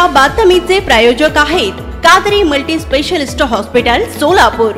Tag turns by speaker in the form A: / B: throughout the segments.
A: या बातमीचे प्रायोजक आहेत Qadri multi specialist hospital Solapur.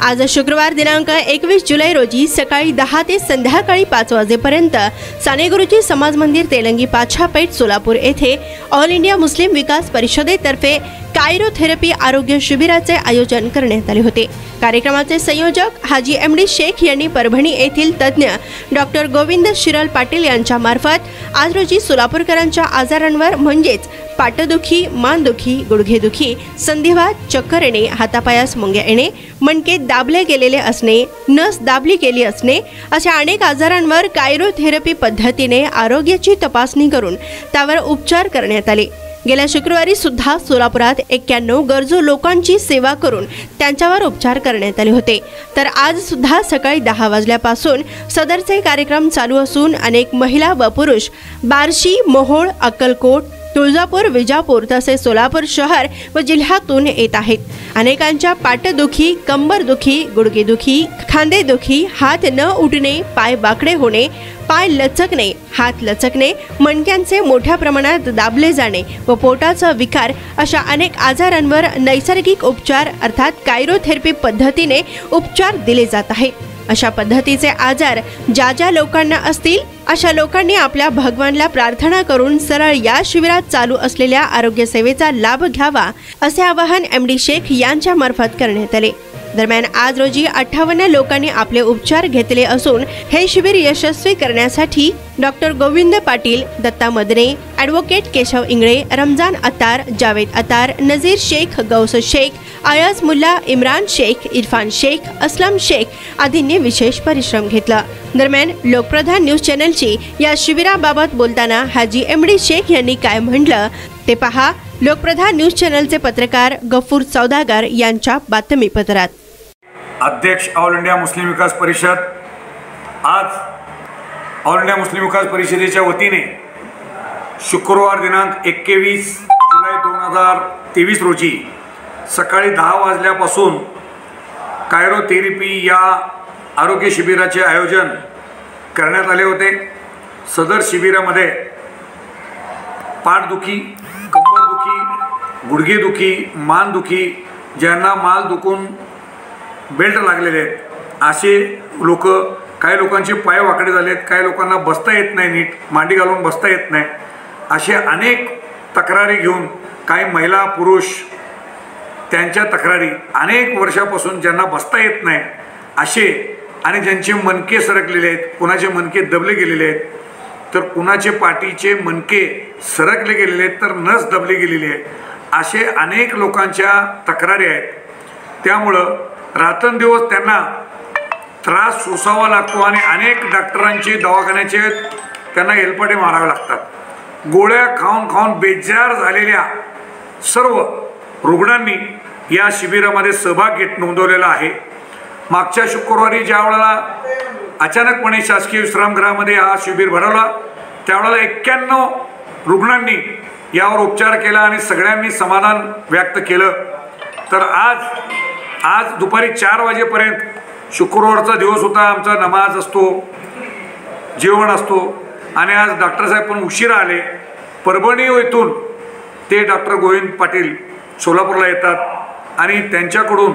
A: आज शुक्रवार दिनांक एकवीस जुलै रोजी सकाळी दहा ते संध्याकाळी पाच वाजेपर्यंत सानेगुरुजी समाज मंदिर तेलंगी पाछापेठ सोलापूर येथे ऑल इंडिया मुस्लिम विकास परिषदेतर्फे कायरोथेरपी आरोग्य शिबिराचे आयोजन करण्यात आले होते. कार्यक्रमाचे संयोजक हाजी एम डी शेख यांनी परभणी येथील तज्ज्ञ डॉक्टर गोविंद शिरल पाटील यांच्या मार्फत आज रोजी सोलापूरकरांच्या आजारांवर म्हणजेच पाटदुखी मानदुखी गुडघेदुखी संधिवात चक्कर येणे हातापायास मुंग्या येणे मणके दाबले गेलेले असणे नस दाबली गेली असणे अशा अनेक आजारांवर कायरोथेरपी पद्धतीने आरोग्याची तपासणी करून त्यावर उपचार करण्यात आले. गेल्या शुक्रवारी सुद्धा सोलापुरात एक्क्याण्णव गरजू लोकांची सेवा करून त्यांच्यावर उपचार करण्यात आले होते. तर आज सुद्धा सकाळी दहा वाजल्यापासून सदरचे कार्यक्रम चालू असून अनेक महिला व पुरुष बार्शी मोहोळ अक्कलकोट तुळजापूर विजापूर तसेच सोलापूर शहर व जिल्ह्यातून येत आहेत. अनेकांच्या पाठदुखी कंबरदुखी गुडघेदुखी खांदेदुखी हात न उठणे पाय वाकडे होणे पाय लचकणे हात लचकणे मणक्यांचे मोठ्या प्रमाणात दाबले जाणे व पोटाचा विकार अशा अनेक आजारांवर नैसर्गिक उपचार अर्थात कायरोथेरपी पद्धतीने उपचार दिले जात आहे अशा पद्धतीचे आजार ज्या ज्या लोकांना असतील अशा लोकांनी आपल्या भगवानला प्रार्थना करून सरळ या शिबिरात चालू असलेल्या आरोग्य सेवेचा लाभ घ्यावा असे आवाहन एम डी शेख यांच्या मार्फत करण्यात आले. दरम्यान आज रोजी अठ्ठावन्न लोकांनी आपले उपचार घेतले असून हे शिबिर यशस्वी करण्यासाठी डॉक्टर गोविंद पाटील दत्ता मदने ॲडव्होकेट केशव इंगळे रमजान अतार जावेद अतार नझीर शेख गौस शेख आयाज मुल्ला इम्रान शेख इरफान शेख असलम शेख आदींनी विशेष परिश्रम घेतला. दरम्यान लोकप्रधान न्यूज चॅनलची या शिबिराबाबत बोलताना हाजी एम डी शेख यांनी काय म्हटलं ते पहा. लोकप्रधान न्यूज चॅनलचे पत्रकार गफूर सौदागर यांच्या बातमीपत्रात.
B: अध्यक्ष ऑल इंडिया मुस्लिम विकास परिषद आज ऑल इंडिया मुस्लिम विकास परिषदेच्या वतीने शुक्रवार दिनांक एकवीस जुलै दोन हजार तेवीस रोजी सकाळी दहा वाजल्यापासून कायरोथेरपी या आरोग्य शिबिराचे आयोजन करण्यात आले होते. सदर शिबिरामध्ये पाठदुखी कंबरदुखी गुडघेदुखी मानदुखी ज्यांना माल दुखून बेल्ट लागलेले आहेत. असे लोक काही लोकांचे पाय वाकडे झाले आहेत काही लोकांना बसता येत नाही नीट मांडी घालून बसता येत नाही. असे अनेक तक्रारी घेऊन काही महिला पुरुष त्यांच्या तक्रारी अनेक वर्षापासून ज्यांना बसता येत नाही असे आणि ज्यांचे मनके सरकलेले आहेत कुणाचे मनके दबले गेलेले आहेत तर कुणाचे पाठीचे मनके सरकले गेलेले आहेत तर नस दबली गेलेली आहे. असे अनेक लोकांच्या तक्रारी आहेत. त्यामुळं रात्रंदिवस त्यांना त्रास सोसावा लागतो आणि अनेक डॉक्टरांचे दवाखान्याचे त्यांना हेलपाटे मारावे लागतात. गोळ्या खाऊन खाऊन बेजार झालेल्या सर्व रुग्णांनी या शिबिरामध्ये सहभाग घेत नोंदवलेला आहे. मागच्या शुक्रवारी ज्या वेळेला अचानकपणे शासकीय विश्रामगृहामध्ये हा शिबिर भरवला त्यावेळेला एक्क्याण्णव रुग्णांनी यावर उपचार केला आणि सगळ्यांनी समाधान व्यक्त केलं. तर आज आज दुपारी चार वाजेपर्यंत शुक्रवारचा दिवस होता आमचा नमाज असतो जेवण असतो. आणि आज डॉक्टरसाहेब पण उशिरा आले. परभणी येथून ते डॉक्टर गोविंद पाटील सोलापूरला येतात. आणि त्यांच्याकडून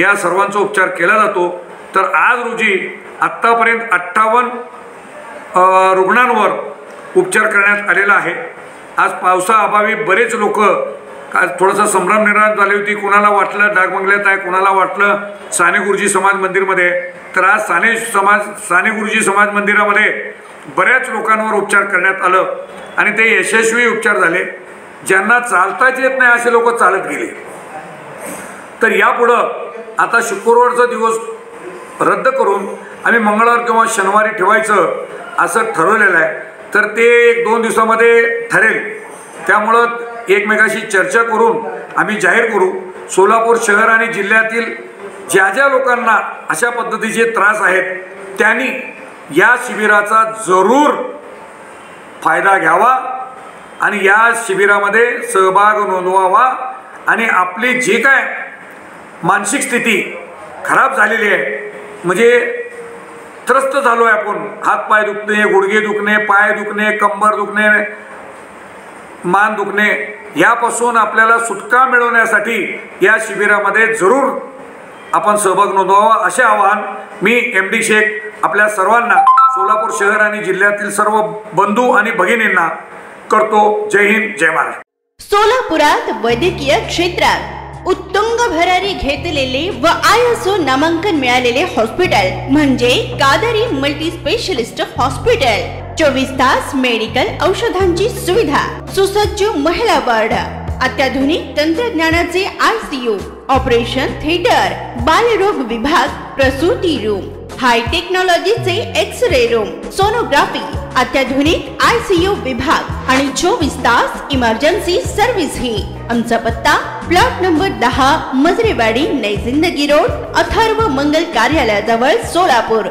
B: या सर्वांचा उपचार केला जातो. तर आज रोजी आत्तापर्यंत अठ्ठावन्न रुग्णांवर उपचार करण्यात आलेला आहे. आज पावसाअभावी बरेच लोक आज थोडासा संभ्रम निर्माण झाली होती. कुणाला वाटलं डागबंगल्यात आहे कुणाला वाटलं साने गुरुजी समाज मंदिरमध्ये? तर आज साने समाज साने गुरुजी समाज मंदिरामध्ये बऱ्याच लोकांवर उपचार करण्यात आलं आणि ते यशस्वी उपचार झाले. ज्यांना चालताच येत नाही असे लोक चालत गेले. तर यापुढं आता शुक्रवारचा दिवस रद्द करून आम्ही मंगळवार किंवा शनिवारी ठेवायचं असं ठरवलेलं आहे. तर ते एक दोन दिवसामध्ये ठरेल. त्यामुळं एकमेकाशी चर्चा करून आम्ही जाहीर करू. सोलापूर शहर आणि जिल्ह्यातील ज्या ज्या लोकांना अशा पद्धतीचे त्रास आहेत त्यांनी या शिबिराचा जरूर फायदा घ्यावा आणि या शिबिरामध्ये सहभाग नोंदवावा आणि आपली जी काय मानसिक स्थिती खराब झालेली आहे म्हणजे त्रस्त झालो आहे आपण. हातपाय दुखणे गुडघे दुखणे पाय दुखणे कंबर दुखणे मान दुखणे यापासून आपल्याला सुटका मिळवण्यासाठी या शिबिरामध्ये जरूर आपण सहभाग नोंदवावा असे आवाहन मी एम डी शेख आपल्या सर्वांना सोलापूर शहर आणि जिल्ह्यातील सर्व बंधू आणि भगिनींना करतो. जय हिंद जय महाराष्ट्र.
A: सोलापुरात वैद्यकीय क्षेत्रात उत्तुंग भरारी घेतलेले व आय एस ओ नामांकन मिळालेले हॉस्पिटल म्हणजे कादरी मल्टी स्पेशलिस्ट हॉस्पिटल. चोवीस तास मेडिकल औषधांची सुविधा. सुसज्ज महिला वार्ड. अत्याधुनिक तंत्रज्ञानाचे आयसीयू. Operation theatre. बालरोग विभाग प्रसूती रूम. हाय टेक्नॉलॉजीचे एक्स रे रूम. सोनोग्राफी अत्याधुनिक आयसीयू विभाग. आणि चोवीस तास इमर्जन्सी सर्व्हिस ही. आमचा पत्ता प्लॉट नंबर दहा मजरेवाडी नैजिंदगी रोड अथर्व मंगल कार्यालयाजवळ सोलापूर.